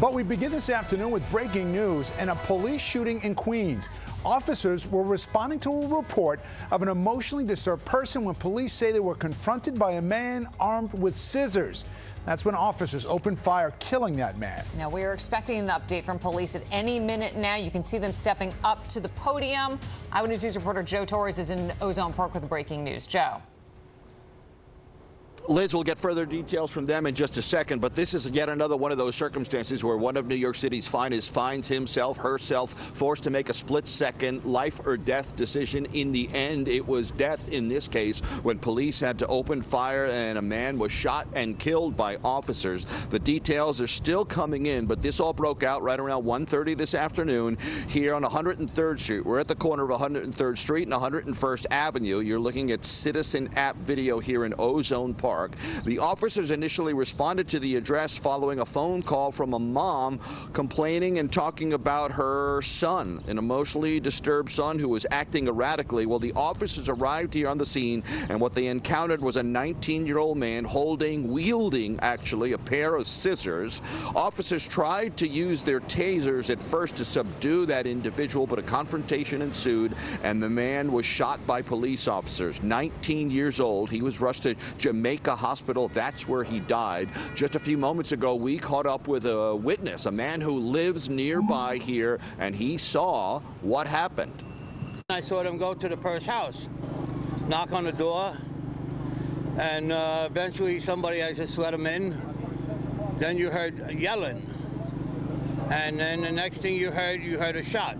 But we begin this afternoon with breaking news and a police shooting in Queens. Officers were responding to a report of an emotionally disturbed person when police say they were confronted by a man armed with scissors. That's when officers opened fire, killing that man. Now, we are expecting an update from police at any minute now. You can see them stepping up to the podium. Eyewitness News reporter Joe Torres is in Ozone Park with breaking news. Joe. Liz will get further details from them in just a second, but this is yet another one of those circumstances where one of New York City's finest finds himself, herself, forced to make a split second life or death decision. In the end, it was death in this case when police had to open fire and a man was shot and killed by officers. The details are still coming in, but this all broke out right around 1.30 this afternoon here on 103rd Street. We're at the corner of 103rd Street and 101st Avenue. You're looking at Citizen app video here in Ozone Park. Park. The officers initially responded to the address following a phone call from a mom complaining and talking about her son, an emotionally disturbed son who was acting erratically. Well, the officers arrived here on the scene, and what they encountered was a 19-year-old man holding, wielding actually, a pair of scissors. Officers tried to use their tasers at first to subdue that individual, but a confrontation ensued, and the man was shot by police officers. 19 years old. He was rushed to Jamaica Jamaica Hospital. That's where he died. Just a few moments ago, we caught up with a witness, a man who lives nearby here, and he saw what happened. I saw them go to the first house, knock on the door, and uh, eventually somebody I just let him in. Then you heard yelling, and then the next thing you heard, you heard a shot.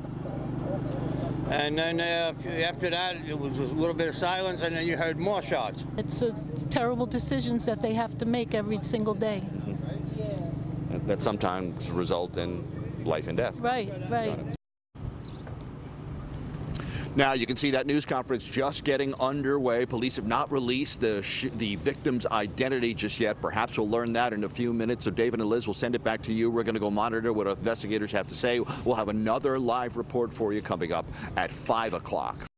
And then uh, after that, it was a little bit of silence, and then you heard more shots. It's a terrible decisions that they have to make every single day. That sometimes result in life and death. Right, right. Now you can see that news conference just getting underway. Police have not released the the victim's identity just yet. Perhaps we'll learn that in a few minutes. So David and Liz will send it back to you. We're going to go monitor what our investigators have to say. We'll have another live report for you coming up at 5 o'clock.